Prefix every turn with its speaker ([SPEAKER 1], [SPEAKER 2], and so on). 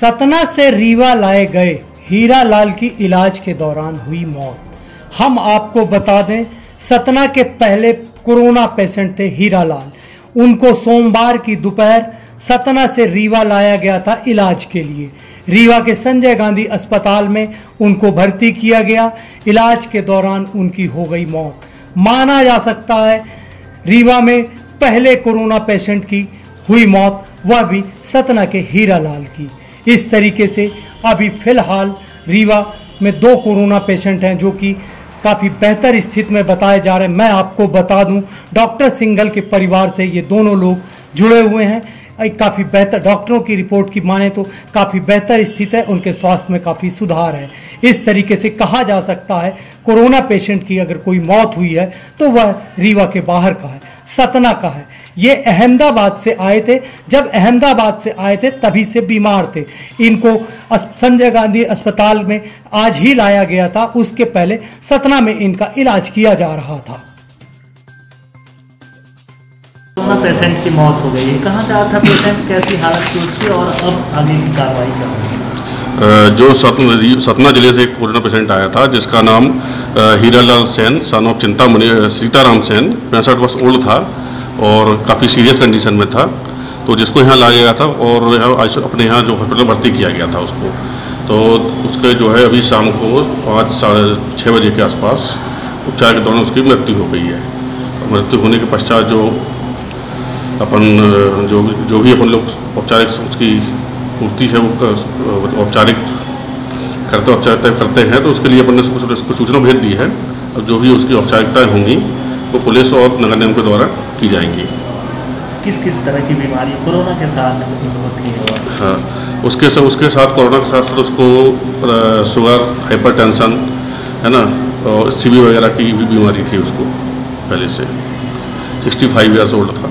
[SPEAKER 1] सतना से रीवा लाए गए हीरा लाल की इलाज के दौरान हुई मौत। हम आपको बता दें, सतना के पहले कोरोना पेशेंट थे हीरा लाल उनको सोमवार की दोपहर सतना से रीवा लाया गया था इलाज के लिए। रीवा के संजय गांधी अस्पताल में उनको भर्ती किया गया। इलाज के दौरान उनकी हो गई मौत। माना जा सकता है, रीवा में पहले कोरोना पेशेंट की हुई मौत, वह भी सतना के हीरा लाल की। इस तरीके से अभी फ़िलहाल रीवा में दो कोरोना पेशेंट हैं जो कि काफ़ी बेहतर स्थिति में बताए जा रहे हैं। मैं आपको बता दूँ, डॉक्टर सिंघल के परिवार से ये दोनों लोग जुड़े हुए हैं। काफ़ी बेहतर, डॉक्टरों की रिपोर्ट की माने तो काफ़ी बेहतर स्थिति है, उनके स्वास्थ्य में काफ़ी सुधार है। इस तरीके से कहा जा सकता है, कोरोना पेशेंट की अगर कोई मौत हुई है तो वह रीवा के बाहर का है, सतना का है। ये अहमदाबाद से आए थे। जब अहमदाबाद से आए थे, तभी से बीमार थे। इनको संजय गांधी अस्पताल में आज ही लाया गया था। उसके पहले सतना में इनका इलाज किया जा रहा था।
[SPEAKER 2] कोरोना पेशेंट की मौत हो गई। है कहाँ से आया था पेशेंट? कैसी हालत थी उसकी? और अब आगे की कार्रवाई क्या होगी?
[SPEAKER 3] जो सतना ज़िले से एक कोरोना पेशेंट आया था, जिसका नाम हीरालाल सेन सन ऑफ़ चिंतामणि सीताराम सेन, पैंसठ वर्ष ओल्ड था और काफ़ी सीरियस कंडीशन में था तो जिसको यहाँ लाया गया था और यहाँ अपने यहाँ जो हॉस्पिटल भर्ती किया गया था उसको। तो उसके जो है अभी शाम को पाँच, साढ़े छः बजे के आसपास उपचार के दौरान उसकी मृत्यु हो गई है। मृत्यु होने के पश्चात जो अपन जो भी जो भी अपन लोग औपचारिक उसकी पूर्ति है वो औपचारिक करते औपचारिकता करते हैं तो उसके लिए अपन ने उसको सूचना भेज दी है। और जो भी उसकी औपचारिकताएँ होंगी वो पुलिस और नगर निगम के द्वारा की जाएँगी।
[SPEAKER 2] किस किस तरह की बीमारी कोरोना के साथ उसको थी
[SPEAKER 3] हाँ उसके साथ उसके साथ कोरोना के साथ साथ उसको शुगर हाइपरटेंशन है ना और सी वगैरह की भी बीमारी थी उसको पहले से। 65 फाइव ईयर्स ओल्ड था।